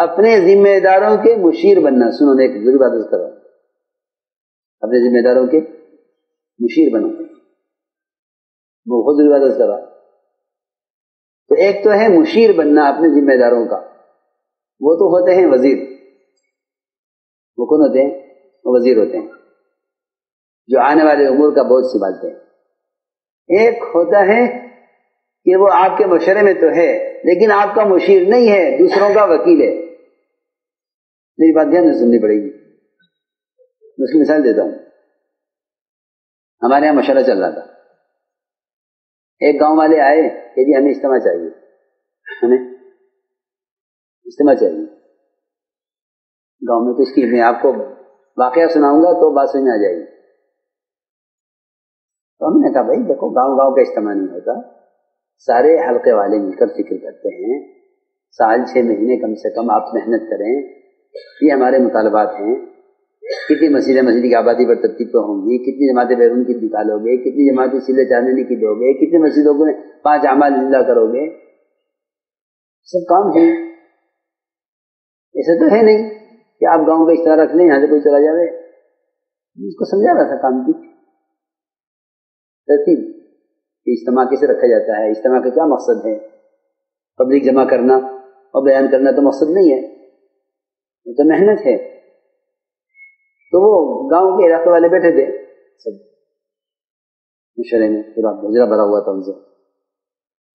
अपने जिम्मेदारों के मुशीर बनना। सुनो एक ज़रूरी बात करो अपने जिम्मेदारों के मुशीर बनो। बहुत ज़रूरी बात करो तो एक तो है मुशीर बनना अपने जिम्मेदारों का। वो तो होते हैं वज़ीर। वो कौन होते हैं? वो वज़ीर होते हैं। जो आने वाले उम्र का बोझ संभालते हैं। एक होता है कि वो आपके मशरे में तो है, लेकिन आपका मुशीर नहीं है, दूसरों का वकील है। मेरी बात ध्यान से सुननी पड़ेगी। मैं उसकी मिसाल देता हूँ। हमारे यहाँ मशरा चल रहा था। एक गाँव वाले आए जी, हमें इज्तमा चाहिए। हमें इज्तमा चाहिए। गाँव में तो इसकी मैं आपको वाकया सुनाऊँगा तो बात समझ में आ जाएगी। तो हमने कहा, भाई, देखो गाँव गाँव का इस्तेमाल नहीं होता। सारे हल्के वाले मिलकर फ़िक्र करते हैं। साल छह महीने कम से कम आप मेहनत करें ये हमारे मुतालबात हैं। कितनी मस्जिदें, मस्जिद की आबादी पर तरतीब तो होंगी, कितनी जमातें बैरून की निकालोगे कितनी जमातें सिले चांदनी की दोगे, कितनी मस्जिदों को पाँच अमाल ज़िंदा करोगे। सब काम है। ऐसा तो है नहीं कि आप गाँव का इस तरह रख लें, यहाँ से कोई चला जाए उसको समझा रहा था काम की। तरतीब इज्तमा कैसे रखा जाता है, इज्तम का क्या मकसद है? पब्लिक जमा करना और बयान करना तो मकसद नहीं है। तो मेहनत है। तो वो गाँव के इलाके वाले बैठे थे। सब। मुशरे में पूरा गुजरा भरा हुआ था उनसे।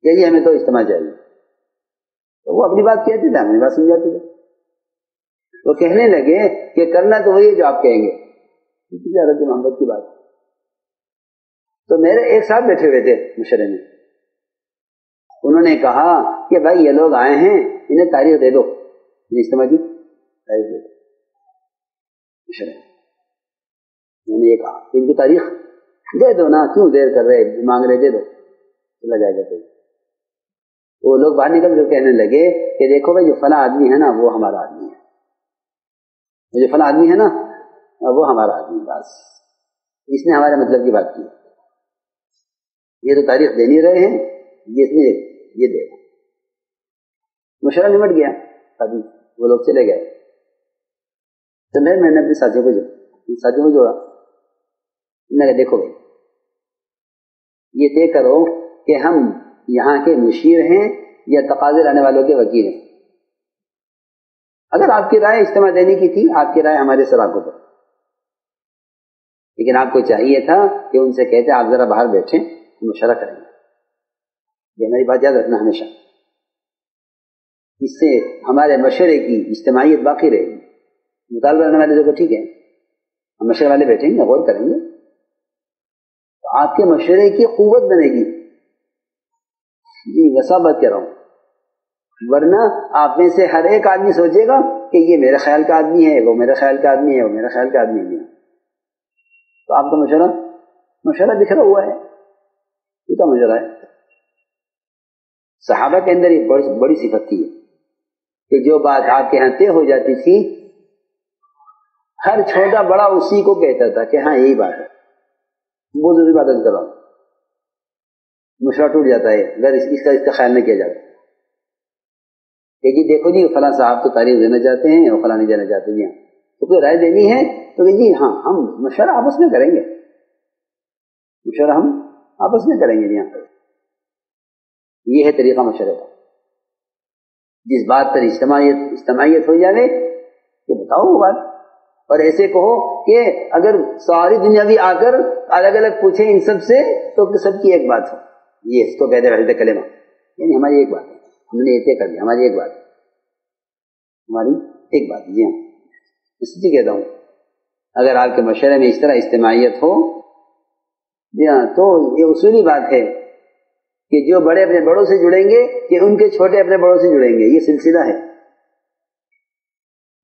यही हमें तो इज्तमा चाहिए। तो वो अपनी बात कहते थे अपनी बात समझाते थे। वो कहने लगे कि करना तो वही है जो आप कहेंगे। रद्द मोहम्मद की बात। तो मेरे एक साथ बैठे हुए थे मुशरे में उन्होंने कहा कि भाई ये लोग आए हैं, इन्हें तारीख दे दो। इज्तमा की। मैंने ये कहा। इनकी तारीख दे दो ना, क्यों देर कर रहे मांग रहे दे दो। चला जाएगा तो वो लोग बाहर निकल कर कहने लगे कि देखो भाई, जो फला आदमी है ना, वो हमारा आदमी है। जो फला आदमी है ना, वो हमारा आदमी बस। इसने हमारे मतलब की बात की। ये तो तारीख दे नहीं रहे हैं इसने ये दे मुशरा निमट गया। अभी वो लोग चले गए। तो मैं मैंने अपने साथियों को जोड़ा। साथियों को जोड़ा। मैंने देखो भाई, ये तय करो कि हम यहाँ के मुशीर हैं या तकाजे लाने वालों के वकील हैं। अगर आपकी राय इस्तेमाल देने की थी, आपकी राय हमारे सलाखों पर। लेकिन आपको चाहिए था कि उनसे कहते, आप जरा बाहर बैठे मुशरा करेंगे। ये मेरी बात याद रखना हमेशा। इससे हमारे मशरे की इज्तमाहीत बाकी रहेगी। मुतालबा करने वाले देखो ठीक है। हम मशरे वाले बैठेंगे गौर करेंगे। तो आपके मशरे की कुत बनेगी। जी वैसा बात कह रहा हूँ। वरना आप में से हर एक आदमी सोचेगा कि ये मेरे ख्याल का आदमी है वो मेरे ख्याल का आदमी है वो मेरे ख्याल का आदमी है। तो आपका मशरा? मशरा बिखरा हुआ है। क्या मशरा है? सहाबा के अंदर एक बड़ी, बड़ी सिफत थी। कि जो बात आपके यहाँ तय हो जाती थी हर छोटा बड़ा उसी को कहता था कि हाँ यही बात है। वो ज़रूरी बात कर मुशरा टूट जाता है। अगर इस, इसका इसका ख्याल नहीं किया जाता कि जी देखो जी फला साहब तो तारीफ़ देना चाहते हैं और फला नहीं देना चाहते जी हाँ। तो कोई राय देनी है? तो जी हाँ हम मुशरा आपस में करेंगे। मुशरा हम आपस में करेंगे जी हाँ। ये है तरीका मशरे का जिस बात पर इज्तमायत हो जाए तो बताओ वो बात। और ऐसे कहो कि अगर सारी दुनिया भी आकर अलग अलग पूछे इन सबसे तो सबकी एक बात हो। ये इसको कहते रहते कलेमा। यानी हमारी एक बात हमने ये कर दिया, हमारी एक बात हमारी एक बात जी हाँ। सच्ची कहता हूँ, अगर आपके मशरे में इस तरह इज्तमाहीत हो, जी हाँ तो ये उसूली बात है कि जो बड़े अपने बड़ों से जुड़ेंगे कि उनके छोटे अपने बड़ों से जुड़ेंगे। ये सिलसिला है।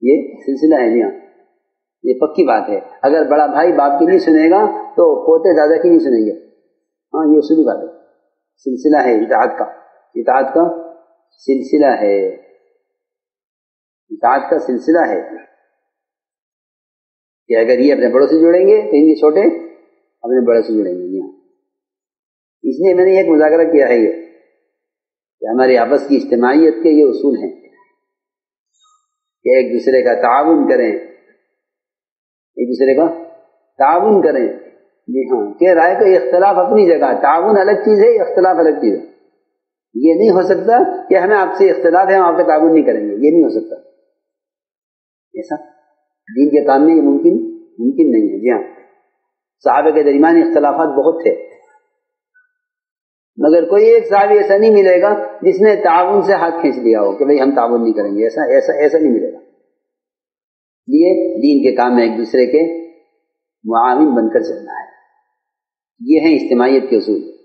ये सिलसिला है, जी हाँ। ये पक्की बात है। अगर बड़ा भाई बाप की नहीं सुनेगा तो पोते दादा की नहीं सुनेंगे। हाँ ये उसूली बात है। सिलसिला है इताद का। इताद का सिलसिला है। इताद का सिलसिला है। कि अगर ये अपने बड़ों से जुड़ेंगे तो इनके छोटे अपने बड़े से जुड़ेंगे इसलिए मैंने एक मुजाकरा किया है ये, कि हमारी आपस की इज्तमाहीत के ये उसूल हैं। कि एक दूसरे का ताउन करें। एक दूसरे का ताउन करें। जी हाँ कह है कि इख्तलाफ अपनी जगह, ताउन अलग चीज़ है, इख्तलाफ अलग चीज़ है। ये नहीं हो सकता कि हमें आपसे इख्तलाफ है, हम आपका ताउन नहीं करेंगे। ये नहीं हो सकता। ऐसा? दीन के काम में ये मुमकिन? मुमकिन नहीं है। जी हाँ। साहब के दरमियान इख्तलाफात बहुत थे। मगर कोई एक साहब ऐसा नहीं मिलेगा जिसने ताउन से हाथ खींच लिया हो कि भाई हम ताउन नहीं करेंगे। ऐसा ऐसा ऐसा नहीं मिलेगा। ये दीन के काम में एक दूसरे के मुआविन बनकर चलना है। ये है इज्तमाहीत के उसूल।